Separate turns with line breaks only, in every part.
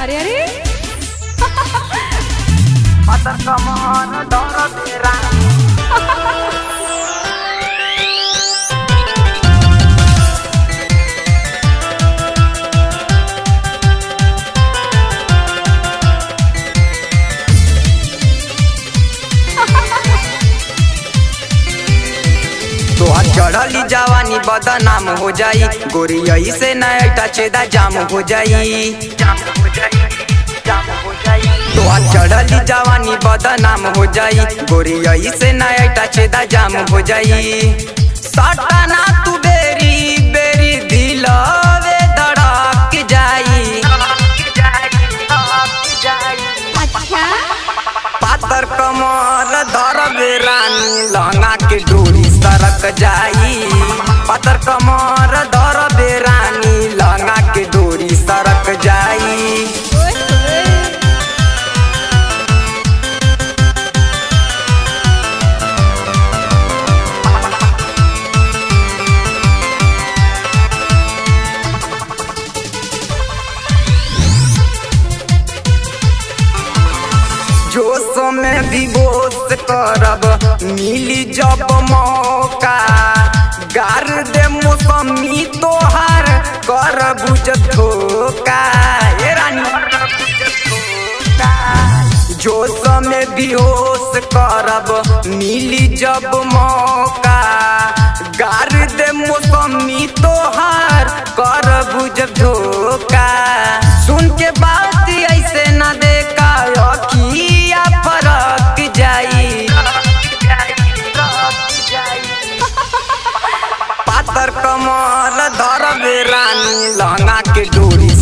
अरे अरे।
का महान डर रानी चढ़ली जवानी बदनाम हो जाई। गोरियई से नया छेदा जाम हो जाई। चढ़ली जवानी बदनाम हो जाई। गोरियई से नया छेदा जाम हो जाई। सटाना तू बेरी बेरी दिलवे धड़क जाई।
अच्छा।
पातर कमर धरबे रानी लहंगा के डोरी सरक जाई पतर कमर में भी बोस करब मिली जब मौका, गार दे मौसमी तोहार, कर बुझ जोश में भी होश करब मिली जब मौका, गार दे मौसमी तोहार, कर बुझ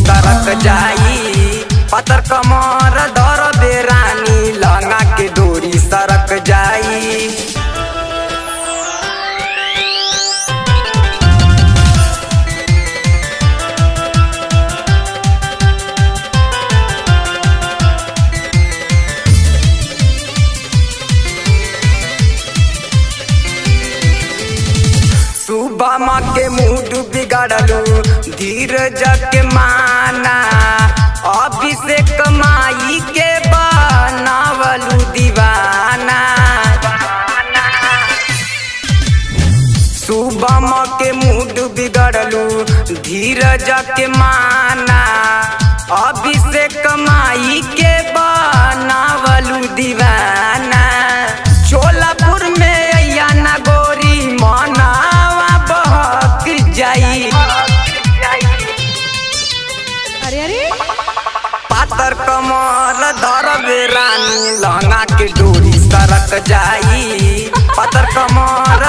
सरक जाई पतर कमर धरबे सुबह माँ के मूड बिगड़लू धीरज के माना, अभिषेक माई के बनावलू दीवाना। सुबह माँ के मूड बिगड़लू धीरज के माना, अभिषेक माई के बनावलू दीवाना। रानी लहंगा के डोरी सरक जाई। पतर कमर